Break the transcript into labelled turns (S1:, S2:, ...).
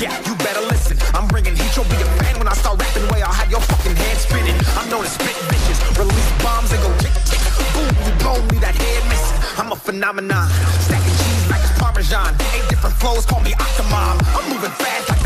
S1: yeah, you better listen. I'm bringing heat, you'll be a fan when I start rapping. Way I'll have your fucking head spinning. I'm known as spit bitches, release bombs and go tick tick. Boom, you blow me that head missing. I'm a phenomenon, stacking cheese like it's Parmesan. Eight different flows, call me Octomom. I'm moving fast like